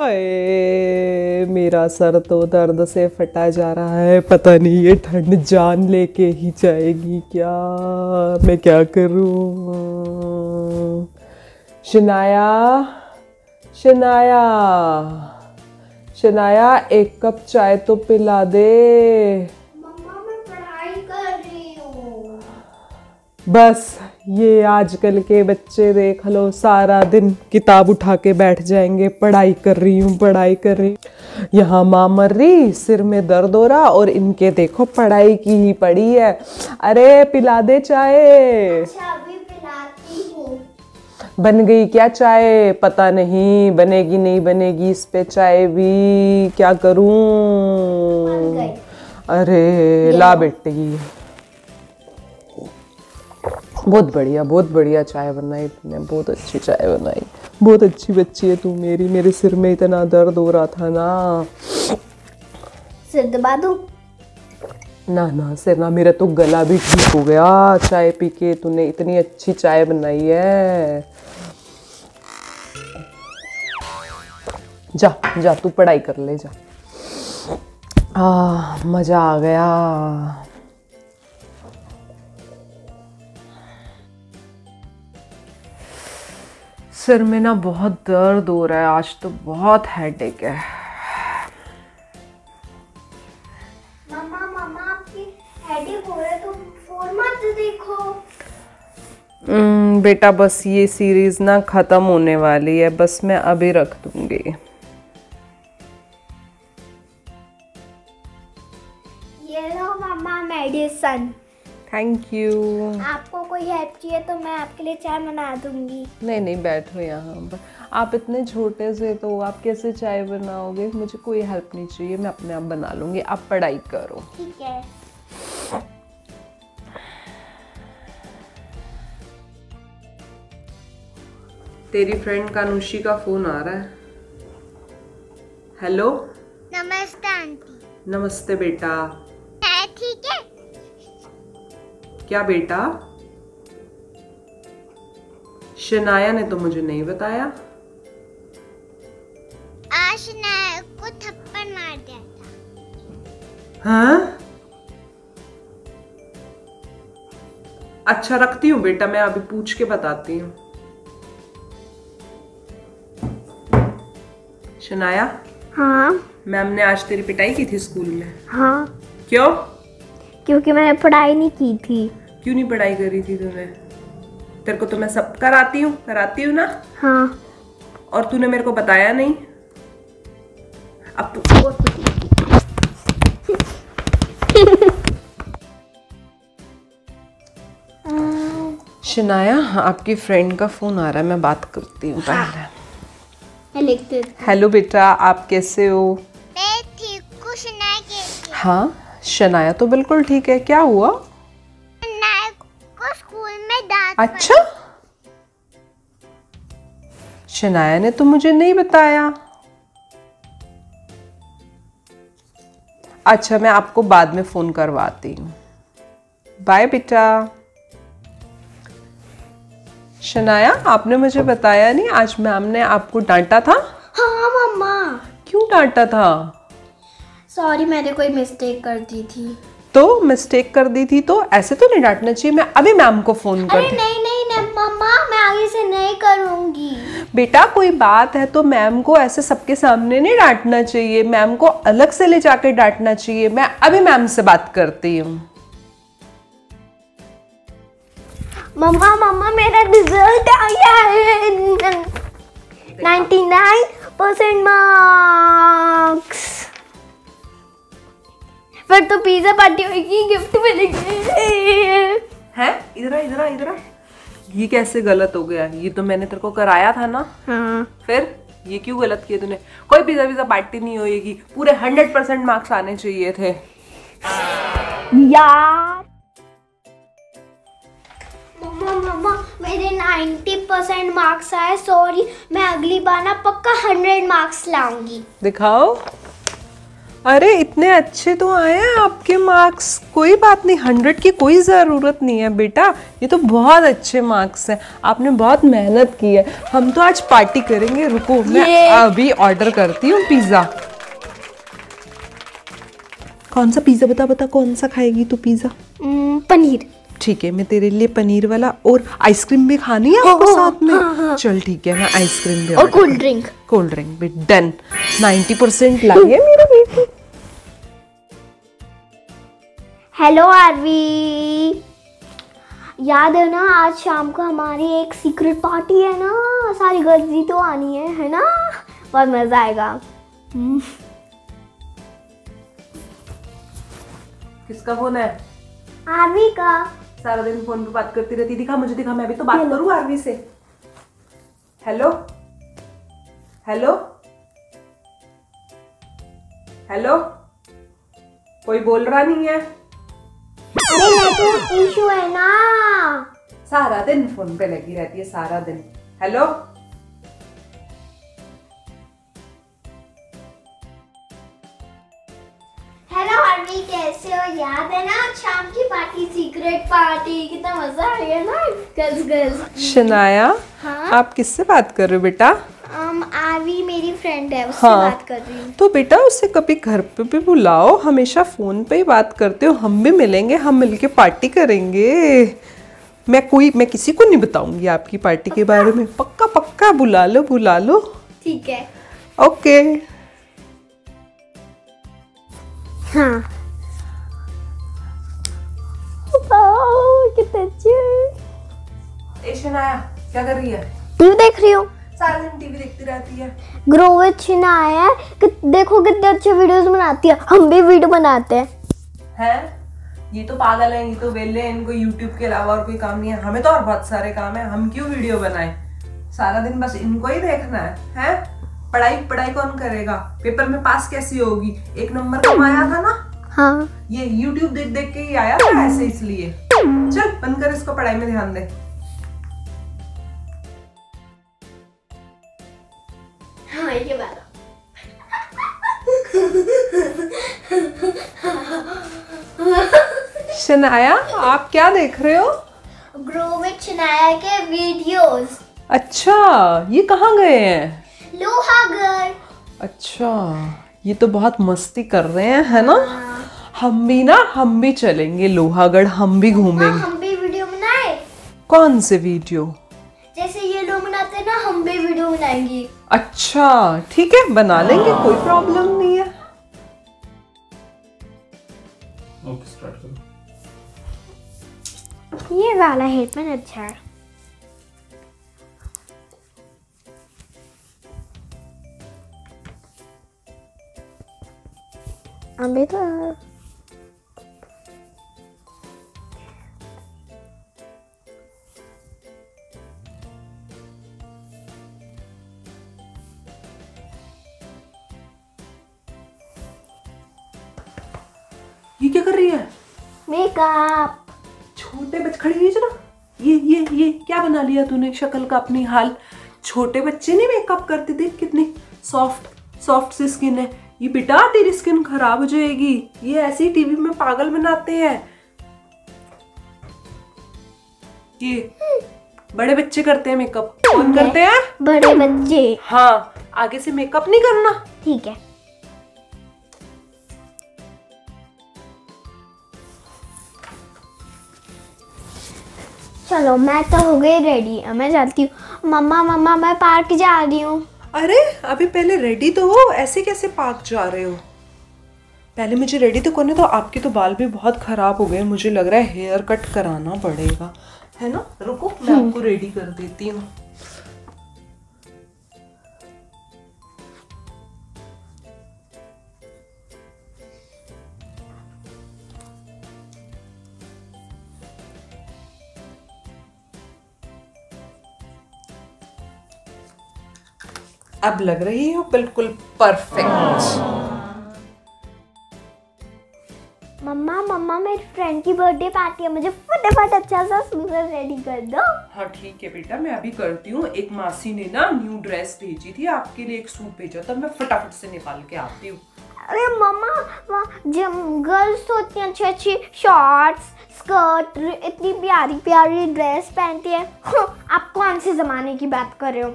अरे मेरा सर तो दर्द से फटा जा रहा है। पता नहीं ये ठंड जान लेके ही जाएगी क्या? मैं क्या करूँ? शनाया शनाया शनाया एक कप चाय तो पिला दे। मम्मा मैं पढ़ाई कर रही हूँ। बस ये आजकल के बच्चे देख लो सारा दिन किताब उठा के बैठ जाएँगे पढ़ाई कर रही हूँ पढ़ाई कर रही हूँ। यहाँ माँ मर रही सिर में दर्द हो रहा और इनके देखो पढ़ाई की ही पड़ी है। अरे पिला दे चाय। अच्छा बन गई क्या चाय? पता नहीं बनेगी नहीं बनेगी इस पे चाय भी क्या करूँ? अरे ला। बेटी। बहुत बढ़िया बहुत बढ़िया चाय बनाई तूने बहुत अच्छी चाय बनाई। बहुत अच्छी बच्ची है तू मेरी मेरे सिर में इतना दर्द हो रहा था ना। सिर दबा दूँ? ना ना सिर ना मेरा तो गला भी ठीक हो गया। चाय पी के तूने इतनी अच्छी चाय बनाई है। जा जा तू पढ़ाई कर ले जा। आ मज़ा आ गया। सिर में ना बहुत दर्द हो रहा है आज तो बहुत हेडेक है। मम्मा मम्मा आपकी हेडेक हो रहा है तो फ़ोन मत देखो। हम्म, बेटा बस ये सीरीज़ ना ख़त्म होने वाली है बस मैं अभी रख दूँगी। ये लो मम्मा मेडिसन थैंक यू आपको कोई हेल्प चाहिए तो मैं आपके लिए चाय बना दूँगी। नहीं नहीं बैठो यहाँ पर। आप इतने छोटे से तो आप कैसे चाय बनाओगे? मुझे कोई हेल्प नहीं चाहिए मैं अपने आप बना लूँगी। आप पढ़ाई करो। ठीक है। तेरी फ्रेंड कानुषी का फ़ोन आ रहा है। हेलो नमस्ते आंटी। नमस्ते बेटा। है ठीक है। क्या बेटा? शनाया ने तो मुझे नहीं बताया। आज को थप्पड़ मार दिया था। हाँ? अच्छा रखती हूँ बेटा मैं अभी पूछ के बताती हूँ। शनाया हाँ। मैम ने आज तेरी पिटाई की थी स्कूल में? हाँ। क्यों? क्योंकि मैंने पढ़ाई नहीं की थी। क्यों नहीं पढ़ाई करी थी तूने? तेरे को तो मैं सब कराती हूँ कराती हूँ ना। हाँ। और तूने मेरे को बताया नहीं। अब तू शनाया आपकी फ्रेंड का फ़ोन आ रहा है मैं बात करती हूँ पहले। हेलो बेटा आप कैसे हो? मैं ठीक कुछ नहीं हाँ शनाया तो बिल्कुल ठीक है क्या हुआ? अच्छा? शनाया ने तो मुझे नहीं बताया। अच्छा मैं आपको बाद में फ़ोन करवाती हूँ। बाय बेटा। शनाया आपने मुझे बताया नहीं आज मैम ने आपको डांटा था? हाँ मम्मा। क्यों डांटा था? सॉरी मैंने कोई मिस्टेक कर दी थी। तो मिस्टेक कर दी थी तो ऐसे तो नहीं डांटना चाहिए। मैं अभी मैम को फ़ोन कर अरे नहीं नहीं नहीं मम्मा मैं आगे से नहीं करूँगी। बेटा कोई बात है तो मैम को ऐसे सबके सामने नहीं डांटना चाहिए। मैम को अलग से ले जाके डांटना चाहिए। मैं अभी मैम से बात करती हूँ। मम्मा मम्मा मेरा रिज़ल्ट आ गया है 99 परसेंट मार्क्स फिर तो पिज्जा पार्टी होगी गिफ्ट मिलेगी। है? इधर आ, इधर आ, इधर आ। ये कैसे गलत हो गया? ये तो मैंने तेरे को कराया था ना। हाँ। फिर? ये क्यों गलत किया तूने? कोई पिज्जा पिज्जा पार्टी नहीं होएगी। पूरे हंड्रेड परसेंट मार्क्स आने चाहिए थे। यार। मम्मा मम्मा मेरे 90 परसेंट मार्क्स आए सॉरी मैं अगली बार ना पक्का 100 मार्क्स लाऊँगी। दिखाओ। अरे इतने अच्छे तो आए हैं आपके मार्क्स कोई बात नहीं हंड्रेड की कोई ज़रूरत नहीं है बेटा। ये तो बहुत अच्छे मार्क्स हैं। आपने बहुत मेहनत की है। हम तो आज पार्टी करेंगे। रुको मैं अभी ऑर्डर करती हूँ पिज़्ज़ा कौन सा पिज़्ज़ा बता बता कौन सा खाएगी तू पिज़्ज़ा पनीर। ठीक है मैं तेरे लिए पनीर वाला और आइसक्रीम भी खानी है आपको साथ में? चल ठीक है मैं आइसक्रीम भी और कोल्ड ड्रिंक कोल्ड ड्रिंक भी डन 90 परसेंट लाई है मेरा बेटी। हेलो आरवी याद है ना आज शाम को हमारी एक सीक्रेट पार्टी है ना सारी गर्ल्स ही तो आनी है है ना? बहुत मज़ा आएगा। किसका फ़ोन है? आरवी का। सारा दिन फ़ोन पे बात करती रहती दिखा मुझे दिखा मैं भी तो बात करूँ आरवी से। हेलो हेलो हेलो कोई बोल रहा नहीं है? अरे नेटवर्क इशू है ना? सारा दिन फ़ोन पे लगी रहती है सारा दिन। हेलो हेलो सीक्रेट पार्टी कितना मज़ा आएगा ना गर्ल्स गर्ल्स शनाया हाँ? आप किससे बात कर रहे हो बेटा? Um, आरवी मेरी फ्रेंड है उससे हाँ। बात कर रही हूँ। तो बेटा उसे कभी घर पे भी बुलाओ हमेशा फ़ोन पे ही बात करते हो हम भी मिलेंगे हम मिलके पार्टी करेंगे। मैं कोई मैं किसी को नहीं बताऊँगी आपकी पार्टी के बारे में। पक्का पक्का बुला लो बुला लो। ठीक है। ओके हाँ। कितने अच्छे शनाया क्या कर रही है? टीवी देख रही हूँ? सारा दिन टीवी देखती रहती है। ग्रो छिना आया कि देखो कितने अच्छे वीडियोस बनाती है। हम भी वीडियो बनाते हैं। हैं? ये तो पागल है ये तो वेले हैं इनको यूट्यूब के अलावा और कोई काम नहीं है। हमें तो और बहुत सारे काम है। हम क्यों वीडियो बनाए? सारा दिन बस इनको ही देखना है। हैं? पढ़ाई पढ़ाई कौन करेगा? पेपर में पास कैसी होगी? एक नंबर कम आया था ना? हाँ। ये यूट्यूब देख देख के ही आया था ऐसे इसलिए। चल बंद कर इसको पढ़ाई में ध्यान दे। हाँ ये बात शनाया आप क्या देख रहे हो? ग्रो विद छिनाया के वीडियोस अच्छा ये कहाँ गए हैं? लोहागढ़ अच्छा। ये तो बहुत मस्ती कर रहे हैं है ना? हम भी ना हम भी चलेंगे लोहागढ़ हम भी हाँ, घूमेंगे। हम भी वीडियो बनाए। कौन से वीडियो? जैसे ये लोग बनाते हैं ना हम भी वीडियो बनाएँगे। अच्छा ठीक है बना लेंगे कोई प्रॉब्लम नहीं है। ओके स्टार्ट करो। ये वाला हेडफोन अच्छा है। तो ये क्या कर रही है? मेकअप छोटे बच्चे खड़ी हुई ना ये ये ये क्या बना लिया तूने? शक्ल का अपनी हाल। छोटे बच्चे नहीं मेकअप करते? देख कितनी सॉफ्ट सॉफ्ट सी स्किन है। ये बेटा तेरी स्किन खराब हो जाएगी। ये ऐसे ही टीवी में पागल बनाते हैं। ये बड़े बच्चे करते हैं मेकअप कौन करते हैं? बड़े बच्चे। हाँ आगे से मेकअप नहीं करना। ठीक है। चलो मैं तो हो गई रेडी अब मैं जाती हूँ। मम्मा मम्मा मैं पार्क जा रही हूँ। अरे अभी पहले रेडी तो हो ऐसे कैसे पार्क जा रहे हो? पहले मुझे रेडी तो करने तो आपके तो बाल भी बहुत खराब हो गए मुझे लग रहा है हेयर कट कराना पड़ेगा। है ना? रुको मैं आपको रेडी कर देती हूँ। अब लग रही हो बिल्कुल परफेक्ट मम्मा मम्मा मेरी फ्रेंड की बर्थडे पार्टी है। मुझे फटाफट अच्छा सा सुंदर रेडी कर दो। हाँ ठीक है बेटा मैं अभी करती हूँ। एक मासी ने ना न्यू ड्रेस भेजी थी आपके लिए एक सूट भेजा था। मैं फटाफट से निकाल के आती हूँ। अरे मम्मा वहाँ जब गर्ल्स तो इतनी अच्छी अच्छी शॉर्ट्स स्कर्ट इतनी प्यारी प्यारी ड्रेस पहनती है। हाँ, आप कौन से ज़माने की बात कर रहे हो?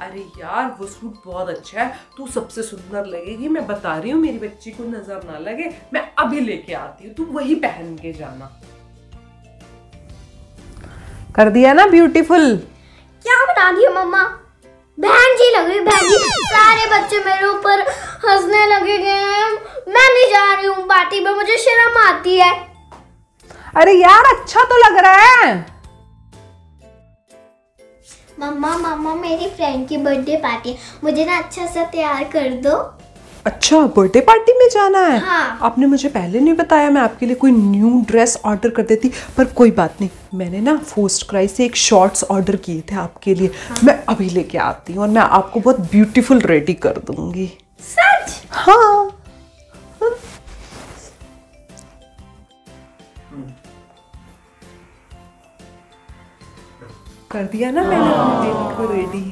अरे यार वो सूट बहुत अच्छा है। तू सबसे सुंदर लगेगी मैं बता रही हूँ मेरी बच्ची को नज़र ना लगे। मैं अभी लेके आती हूँ तू वही पहन के जाना। कर दिया ना ब्यूटीफुल क्या बता दिया मम्मा? बहन जी लग रही बहन जी सारे बच्चे मेरे ऊपर हंसने लगे गए हैं। मैं नहीं जा रही हूँ पार्टी में मुझे शर्म आती है। अरे यार अच्छा तो लग रहा है। मम्मा मम्मा मेरी फ्रेंड की बर्थडे पार्टी है। मुझे ना अच्छा सा तैयार कर दो। अच्छा बर्थडे पार्टी में जाना है? हाँ। आपने मुझे पहले नहीं बताया मैं आपके लिए कोई न्यू ड्रेस ऑर्डर कर देती पर कोई बात नहीं। मैंने ना फोस्ट क्राई से एक शॉर्ट्स ऑर्डर किए थे आपके लिए। हाँ। मैं अभी लेके आती हूँ और मैं आपको बहुत ब्यूटीफुल रेडी कर दूँगी। सच? हाँ। कर दिया ना मैंने अपने बेबी को रेडी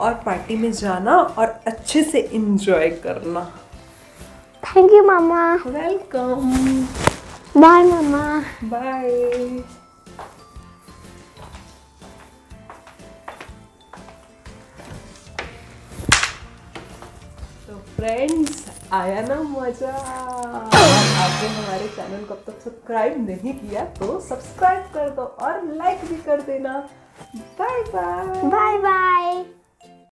और पार्टी में जाना और अच्छे से इंजॉय करना। थैंक यू मामा वेलकम बाय मामा बाय फ्रेंड्स आया ना मज़ा आपने हमारे चैनल को अब तक सब्सक्राइब नहीं किया तो सब्सक्राइब कर दो और लाइक भी कर देना। Bye bye bye bye